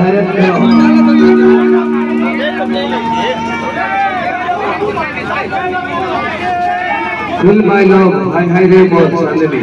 Full by love, high high rainbow, Chandani.